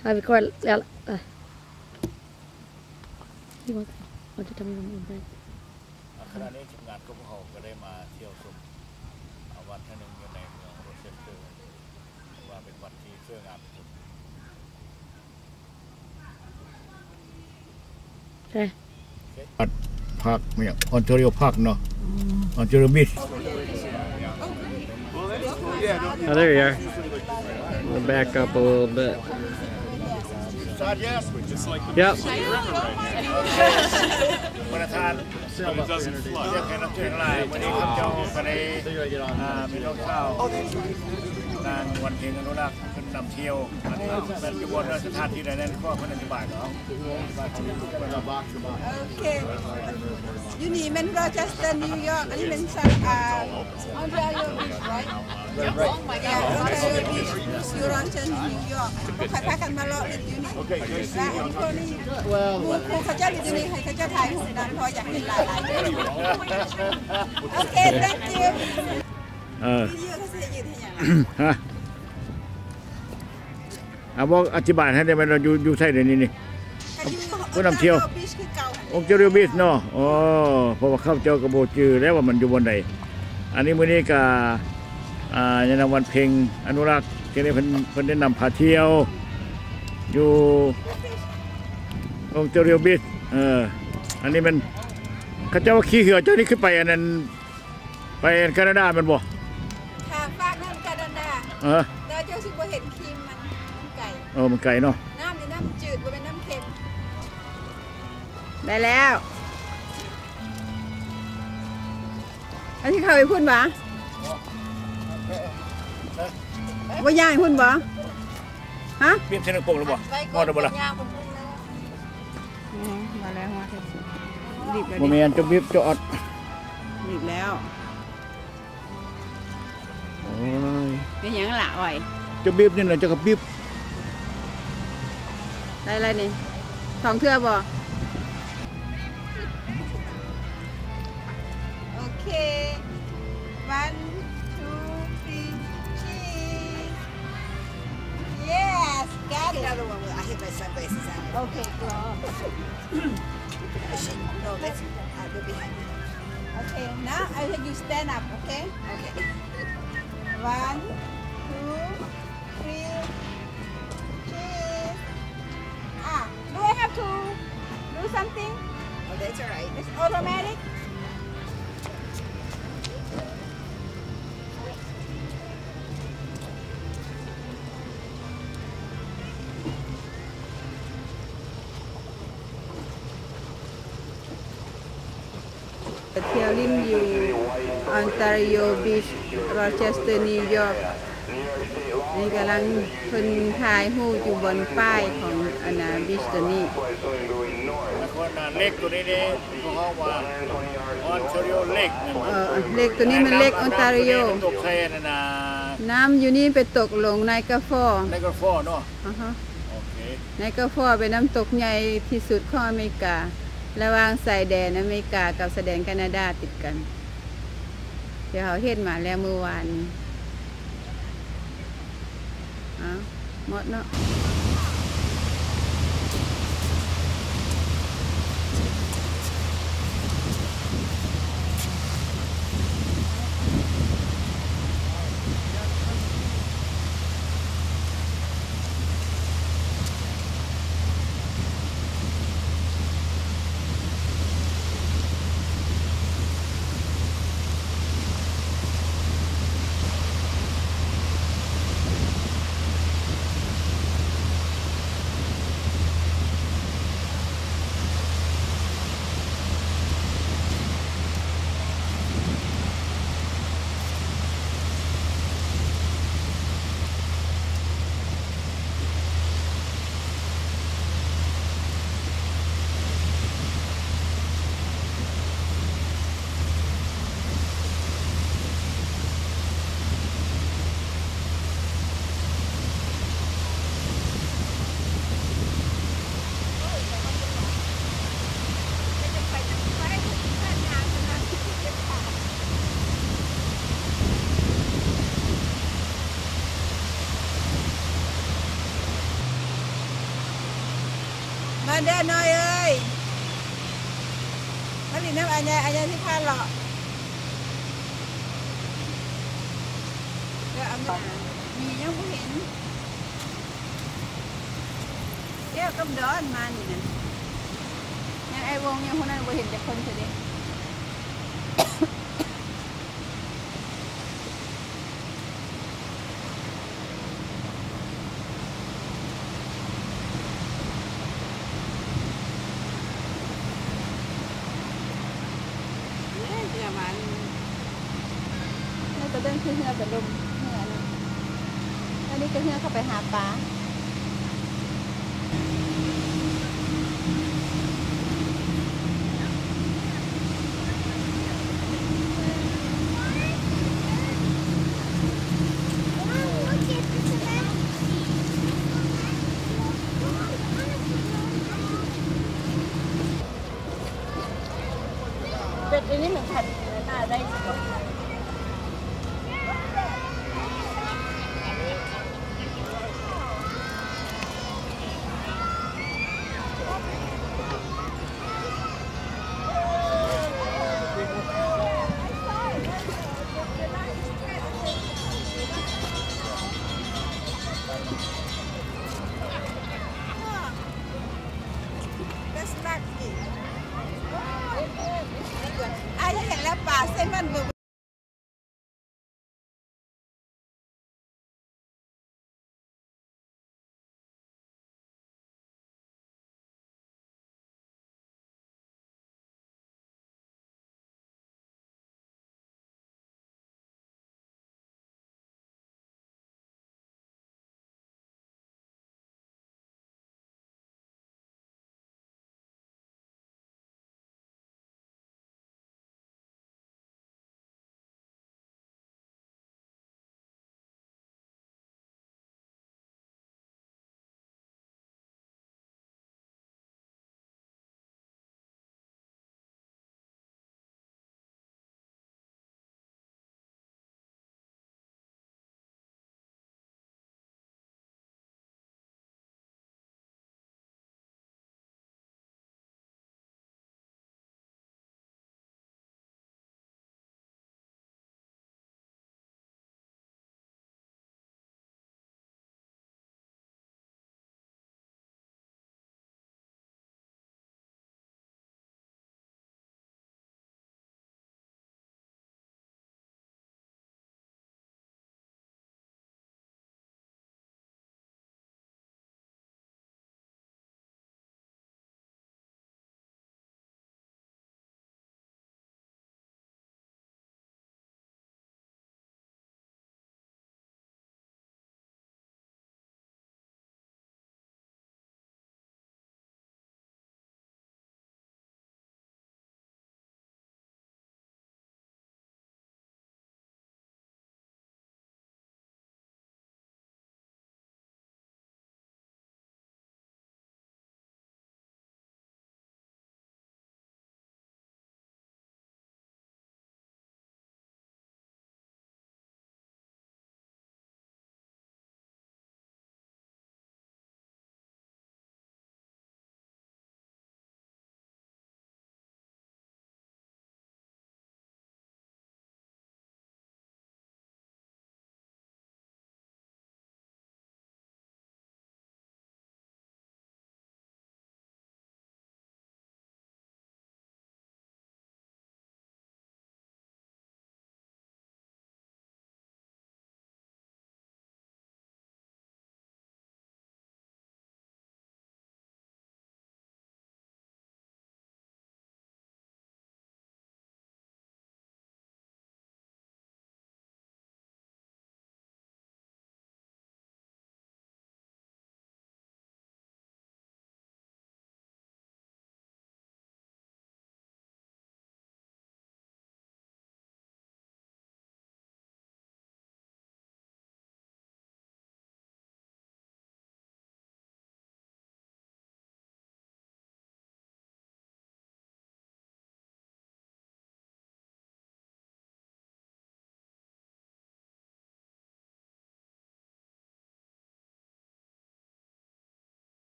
ถ่ายไปก่อนแล้วอ่ะที่ว่าเราจะทำยังไงไป ขณะนี้ทีมงานกรมหงก็ได้มาเที่ยวชมเอาวัดแห่งหนึ่งอยู่ในเมืองโรเชสเตอร์ว่าเป็นวัดที่สวยงามที่สุด ใช่ วัดภาคเนี่ยออนเทรียภาคเนาะออนเทรียบิส Oh, there you are. We'll back up a little bit. Yep. ประธานเรียกแขกรับเชิญทั้งหลายวันนี้ข้าพเจ้าก็ได้อ่ามีน้องข้าวนางวันเพ็ญอนุรักษ์ขึ้นนำเที่ยวอันนี้เป็นอยู่บนสถานที่ใดนั้นก็เพิ่นอธิบายเนาะ โอเคยูนี่เป็นโรเชสเตอร์นิวยอร์กอันนี้เป็นซันอาร์ออนทา เชสนิวยอร์ใครพากันมาเลาะเล่นอยู่นี่และอันนี้พวกนี้าเจ้าอยู่ที่นี่ให้าเจ้าถ่ายหุ่นดำเพราะอยากเห็นหลายหลายโอเค thank you เออวิดีโอเขาเสียยืดให้ยังฮะเอาบอกอธิบายให้ได้ไหมเราอยู่อยู่ไทยเดี๋ยวนี้นี่ผู้นำเที่ยวบีชคือเก่าองค์เจริญบิสเนาะอ๋อเพราะว่าเข้าเจ้ากระโบจือแล้วว่ามันอยู่บนใดอันนี้มื้อนี้ก็อ่า ยานวันเพ็งอนุรักษ์ที่ได้เพิ่นเพิ่นได้นำพาเที่ยว อยู่องค์เจริญบิสเอออันนี้มันเขาเจ้าว่าขี่เหือเจ้านี่ขึ้นไปอันนั้นไปแคนาดาแมันบ่ทางฝากน้ำกาดันดาเออแล้วเจ้าสิบ่เห็นครีมมันไก่เออมันไกลเนาะน้ำนี่น้ำจืดบ่เป็นน้ำเค็มได้แล้วอันที่เขาไปพุ่นบ่ ว่าย่างพุ่นบ่ฮะเปลี่ยนเส้นกงหรือบ่พอได้บ่ล่ะยางผมพูดแล้วมาแล้วมาแล้วรีบแล้วบ่แม่นจะบิบจะอดรีบแล้วโอ้ยเป็นหยังละอ่อยจะบิบนี่น่ะจะกระบิบได้อะไรนี่ทองเทือบ่โอเค my sunglasses out. okay girl No, that's uh, they're behind me. okay now I let you stand up okay Okay. one two three cheese ah do I have to do something Oh, that's all right. it's automatic The เที่ยวริมอยู่Ontario Beach โรเชสเตอร์นิวยอร์กนี่กำลังเพิ่นถ่ายรูปอยู่บนป้ายของอันนา beach ตัวนี้แล้วคนน่ะ lake ตัวนี้นี่เขาเฮาว่า Ontario Lake นี่เออ lake ตัวนี้มัน Lake Ontario ตกใส่นั่นน่ะน้ำอยู่นี่ไปตกลง Niagara Falls Niagara Falls เนาะอ่าฮะโอเค Niagara Falls เป็นน้ำตกใหญ่ที่สุดของอเมริกา ระหว่างสายแดนอเมริกากับสายแดนแคนาดาติดกัน เดี๋ยวเขาเห็นมาแล้วเมื่อวานเอ้าหมดเนาะ anh đi anh ơi ơi. Nó bị nắp anh ơi, anh ơi thích pha lọ. Rồi ông nhà Nhìn không có hiện Kéo cơm đỡ anh mà nhìn anh Nhà ai vô nhau hôm nay có hiện đẹp hơn rồi đi. นี่ก็เดินขึ้นเรือไปลมเรือนะอันนี้ก็เรือเข้าไปหาปลา và xem văn vừa